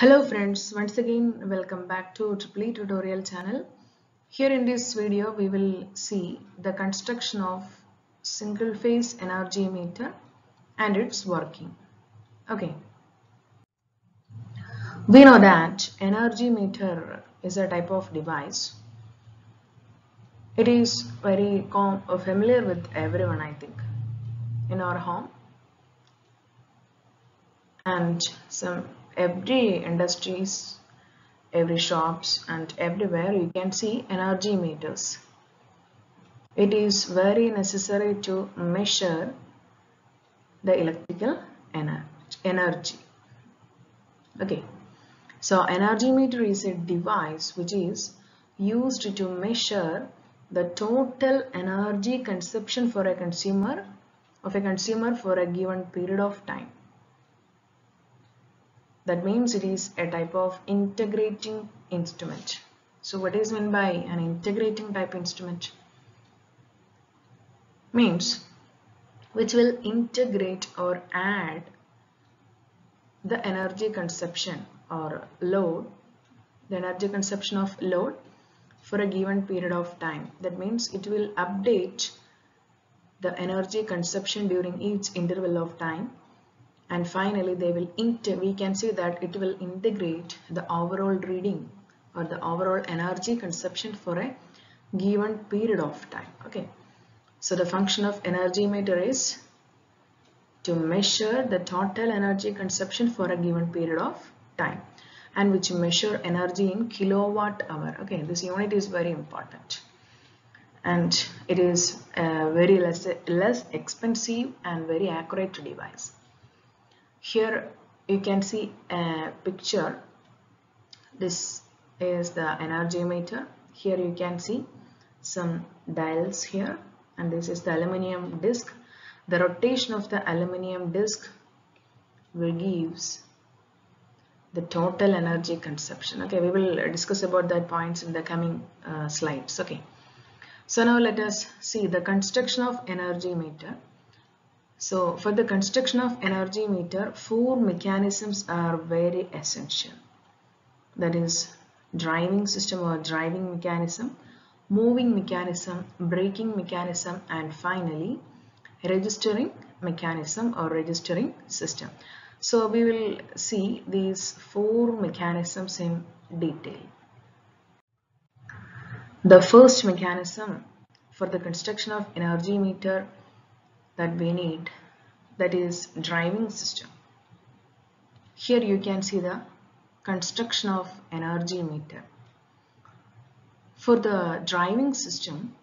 Hello friends, once again welcome back to Triple tutorial channel. Here in this video we will see the construction of single phase energy meter and its working. Okay. We know that energy meter is a type of device. It is very familiar with everyone I think in our home and some every industries every shops and everywhere you can see energy meters. It is very necessary to measure the electrical energy. Okay. So energy meter is a device which is used to measure the total energy consumption for a consumer of a consumer for a given period of time that means it is a type of integrating instrument. So what is meant by an integrating type instrument? Means which will integrate or add the energy consumption or load, the energy consumption of load for a given period of time. That means it will update the energy consumption during each interval of time and finally they will we can see that it will integrate the overall reading or the overall energy consumption for a given period of time okay? So the function of energy meter is to measure the total energy consumption for a given period of time and which measure energy in kilowatt hour okay? This unit is very important. And it is a very less less expensive and very accurate device here you can see a picture. This is the energy meter. Here you can see some dials here and this is the aluminium disc. The rotation of the aluminium disc will gives the total energy consumption. Okay we will discuss about that points in the coming uh, slides. Okay. So now let us see the construction of energy meter so for the construction of energy meter, four mechanisms are very essential. That is driving system or driving mechanism, moving mechanism, braking mechanism and finally registering mechanism or registering system. So we will see these four mechanisms in detail. The first mechanism for the construction of energy meter that we need that is driving system. Here you can see the construction of energy meter. For the driving system,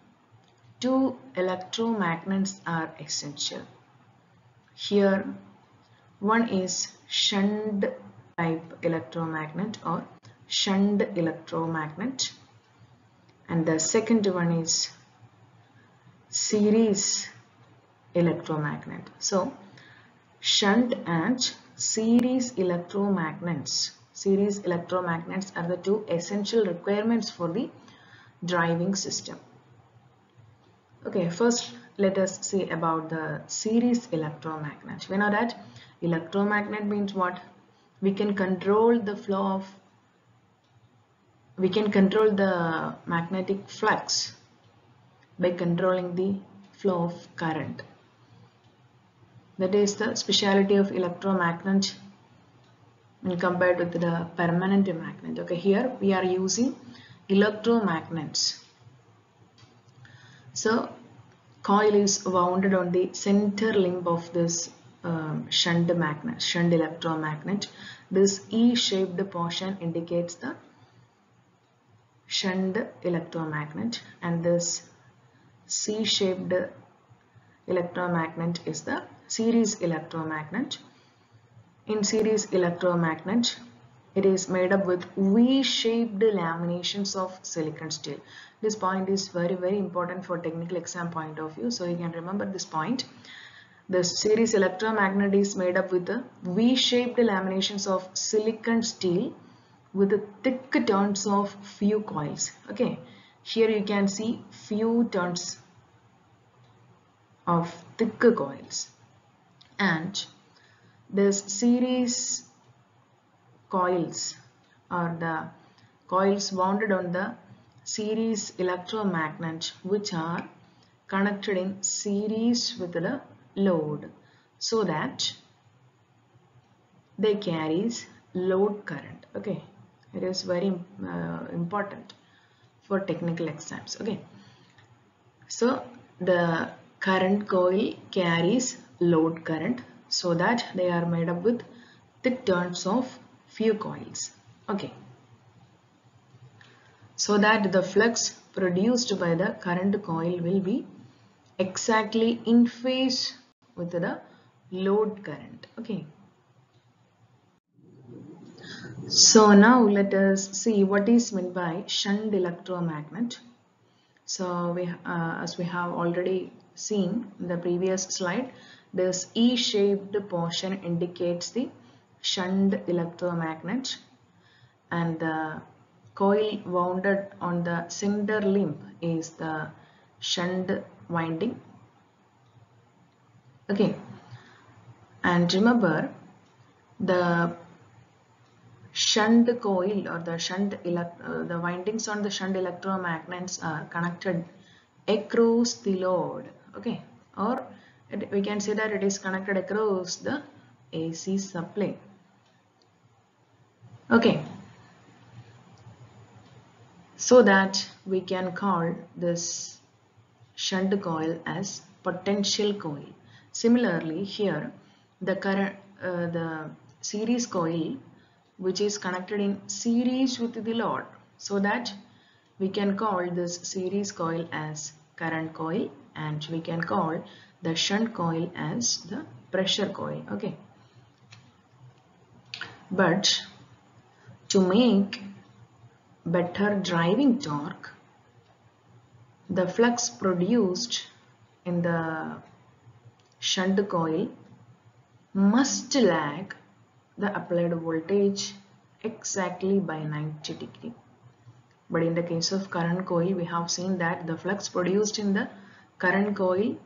two electromagnets are essential. Here one is shunt type electromagnet or shunt electromagnet and the second one is series electromagnet. So shunt and series electromagnets. Series electromagnets are the two essential requirements for the driving system. Okay, first let us see about the series electromagnet. We know that electromagnet means what? We can control the flow of we can control the magnetic flux by controlling the flow of current that is the speciality of electromagnet when compared with the permanent magnet. Okay here we are using electromagnets. So coil is wounded on the center limb of this um, shunt magnet shunt electromagnet. This e-shaped portion indicates the shunt electromagnet and this c-shaped electromagnet is the series electromagnet. In series electromagnet, it is made up with V-shaped laminations of silicon steel. This point is very very important for technical exam point of view. So you can remember this point. The series electromagnet is made up with the V-shaped laminations of silicon steel with the thick turns of few coils. Okay, here you can see few turns of thick coils and this series coils or the coils wounded on the series electromagnet which are connected in series with the load so that they carries load current. Okay it is very uh, important for technical exams. Okay so the current coil carries load current so that they are made up with thick turns of few coils. Okay. So that the flux produced by the current coil will be exactly in phase with the load current. Okay. So now let us see what is meant by shunt electromagnet. So we uh, as we have already seen in the previous slide this E-shaped portion indicates the shunt electromagnet and the coil wounded on the center limb is the shunt winding. Okay. And remember the shunt coil or the shunt uh, the windings on the shunt electromagnets are connected across the load okay or it, we can say that it is connected across the AC supply. Okay. So that we can call this shunt coil as potential coil. Similarly here the current uh, the series coil which is connected in series with the load. So that we can call this series coil as current coil and we can call the shunt coil as the pressure coil okay but to make better driving torque the flux produced in the shunt coil must lag the applied voltage exactly by 90 degree. But in the case of current coil, we have seen that the flux produced in the current coil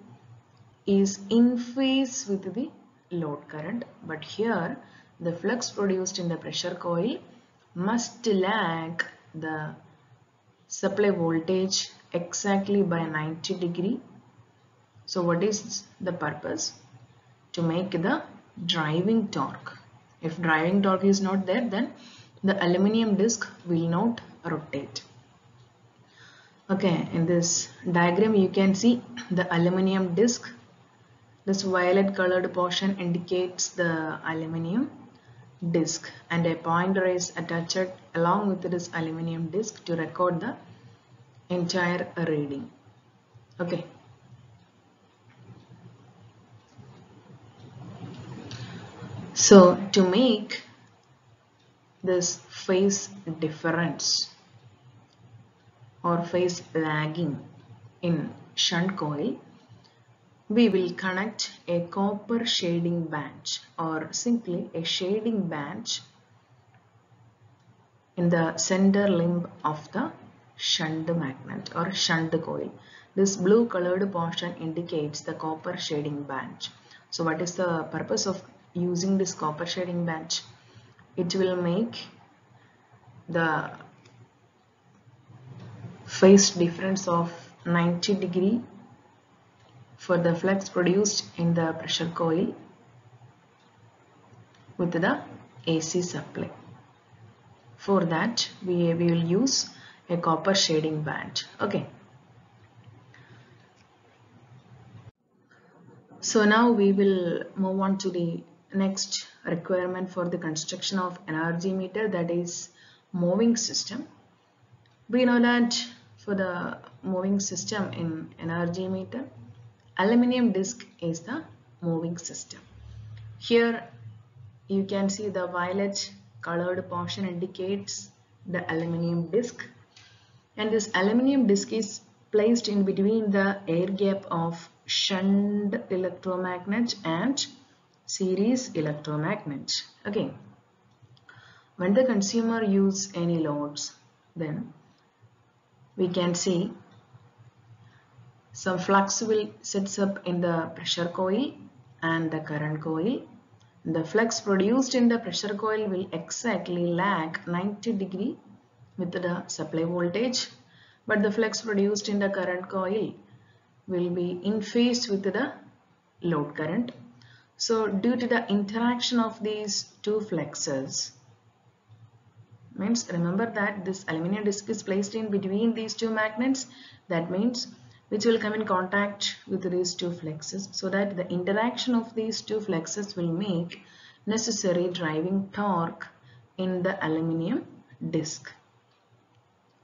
is in phase with the load current. But here, the flux produced in the pressure coil must lag the supply voltage exactly by 90 degree. So what is the purpose? To make the driving torque. If driving torque is not there, then the aluminium disc will not rotate. Okay, in this diagram you can see the aluminium disc. This violet colored portion indicates the aluminium disc and a pointer is attached along with this aluminium disc to record the entire reading. Okay. So to make this phase difference or phase lagging in shunt coil, we will connect a copper shading band or simply a shading band in the center limb of the shunt magnet or shunt coil. This blue colored portion indicates the copper shading band. So what is the purpose of using this copper shading band it will make the phase difference of 90 degree for the flux produced in the pressure coil with the AC supply. For that we, we will use a copper shading band. Okay. So now we will move on to the next requirement for the construction of energy meter that is moving system. We know that for the moving system in energy meter, aluminum disc is the moving system. Here you can see the violet colored portion indicates the aluminum disc and this aluminum disc is placed in between the air gap of shunt electromagnet and series electromagnet. Again, when the consumer use any loads, then we can see some flux will sets up in the pressure coil and the current coil. The flux produced in the pressure coil will exactly lag 90 degree with the supply voltage. But the flux produced in the current coil will be in phase with the load current. So due to the interaction of these two fluxes, means remember that this aluminum disc is placed in between these two magnets. That means which will come in contact with these two fluxes so that the interaction of these two fluxes will make necessary driving torque in the aluminum disc.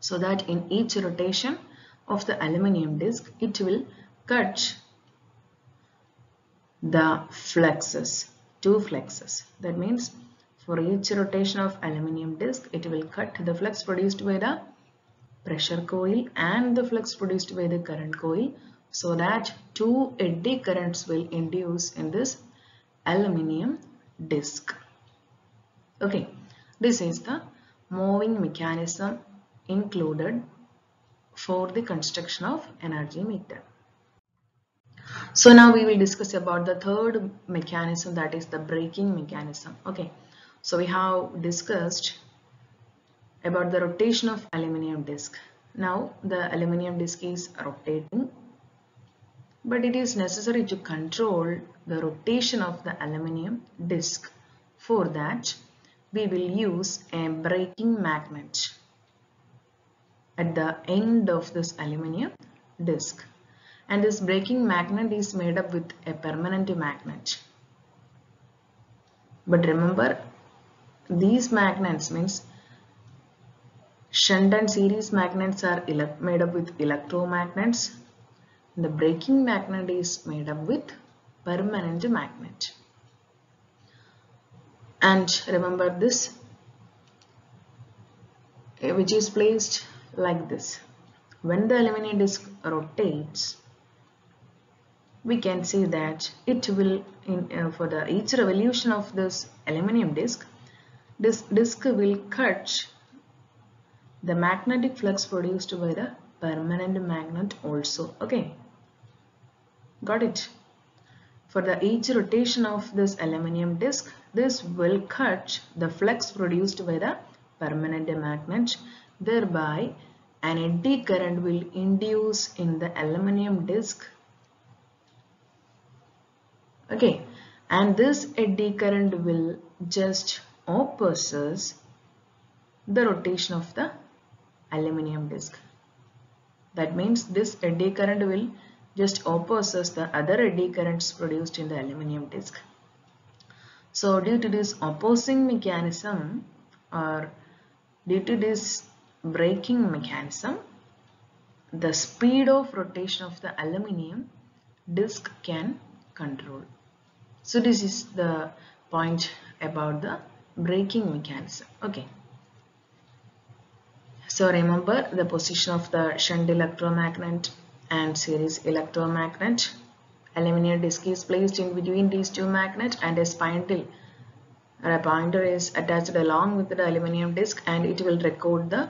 So that in each rotation of the aluminum disc it will cut the fluxes two fluxes. That means for each rotation of aluminum disc, it will cut the flux produced by the pressure coil and the flux produced by the current coil so that two eddy currents will induce in this aluminum disc. Okay, this is the moving mechanism included for the construction of energy meter. So now we will discuss about the third mechanism that is the braking mechanism. Okay. So we have discussed about the rotation of aluminum disc. Now the aluminum disc is rotating but it is necessary to control the rotation of the aluminum disc. For that we will use a braking magnet at the end of this aluminum disc and this braking magnet is made up with a permanent magnet. But remember these magnets means shunt and series magnets are made up with electromagnets. The braking magnet is made up with permanent magnet. And remember this eh, which is placed like this. When the aluminum disc rotates, we can see that it will in, uh, for the each revolution of this aluminum disc this disk will cut the magnetic flux produced by the permanent magnet also. Okay. Got it. For the each rotation of this aluminum disc this will cut the flux produced by the permanent magnet. Thereby an eddy current will induce in the aluminum disc. Okay. And this eddy current will just opposes the rotation of the aluminum disc. That means this eddy current will just opposes the other eddy currents produced in the aluminum disc. So due to this opposing mechanism or due to this braking mechanism, the speed of rotation of the aluminum disc can control. So this is the point about the braking mechanism. Okay. So remember the position of the shunt electromagnet and series electromagnet. Aluminum disc is placed in between these two magnets and a spindle or a pointer is attached along with the aluminum disc and it will record the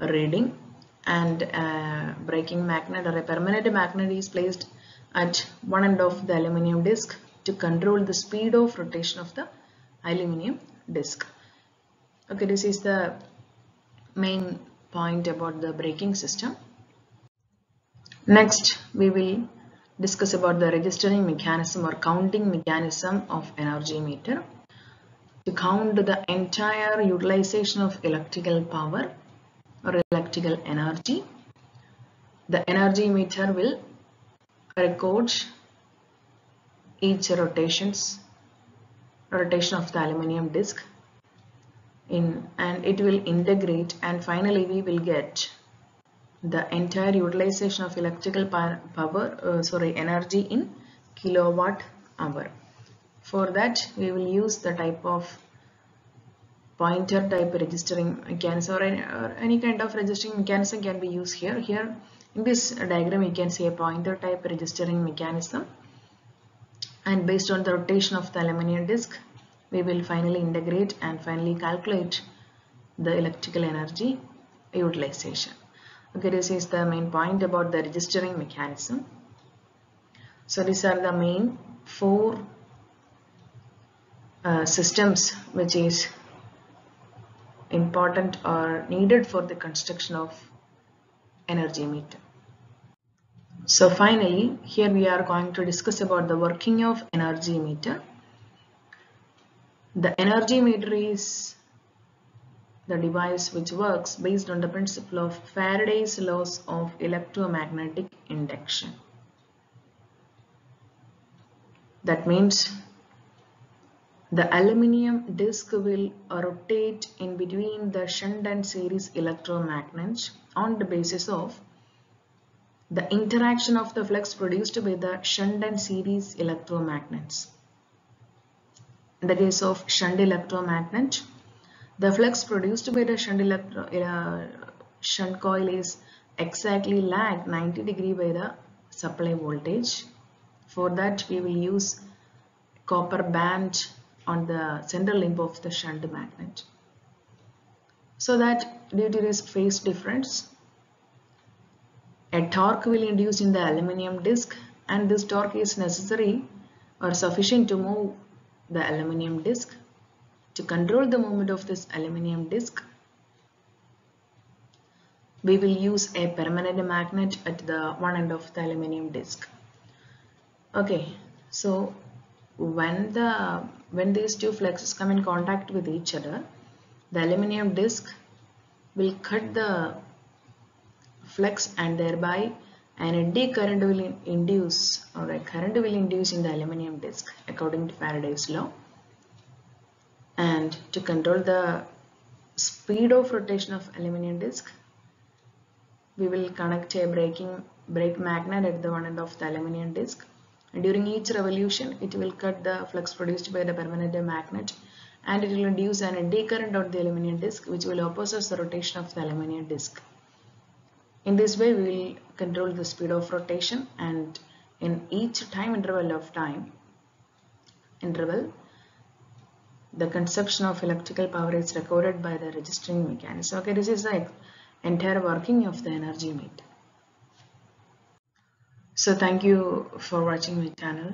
reading and a braking magnet or a permanent magnet is placed at one end of the aluminum disc to control the speed of rotation of the aluminum disc. Okay, this is the main point about the braking system. Next, we will discuss about the registering mechanism or counting mechanism of energy meter. To count the entire utilization of electrical power or electrical energy, the energy meter will record each rotations rotation of the aluminum disc in and it will integrate and finally we will get the entire utilization of electrical power uh, sorry energy in kilowatt hour. For that we will use the type of pointer type registering mechanism or any, or any kind of registering mechanism can be used here. Here in this diagram you can see a pointer type registering mechanism. And based on the rotation of the aluminum disc we will finally integrate and finally calculate the electrical energy utilization okay this is the main point about the registering mechanism so these are the main four uh, systems which is important or needed for the construction of energy meter. So finally, here we are going to discuss about the working of energy meter. The energy meter is the device which works based on the principle of Faraday's laws of electromagnetic induction. That means the aluminium disc will rotate in between the shunt and series electromagnets on the basis of the interaction of the flux produced by the shunt and series electromagnets. In the case of shunt electromagnet, the flux produced by the shunt, electro, uh, shunt coil is exactly lag 90 degree by the supply voltage. For that we will use copper band on the central limb of the shunt magnet. So that due to this phase difference, a torque will induce in the aluminium disc and this torque is necessary or sufficient to move the aluminium disc. To control the movement of this aluminium disc, we will use a permanent magnet at the one end of the aluminium disc. Okay, so when the when these two fluxes come in contact with each other, the aluminium disc will cut the flux and thereby an eddy current will induce or a current will induce in the aluminum disc according to Faraday's law. And to control the speed of rotation of aluminum disc we will connect a braking brake magnet at the one end of the aluminum disc. And during each revolution it will cut the flux produced by the permanent magnet. And it will induce an eddy current on the aluminum disc which will oppose the rotation of the aluminum disc in this way, we will control the speed of rotation and in each time interval of time interval, the consumption of electrical power is recorded by the registering mechanism. Okay, this is the entire working of the energy meter. So thank you for watching my channel.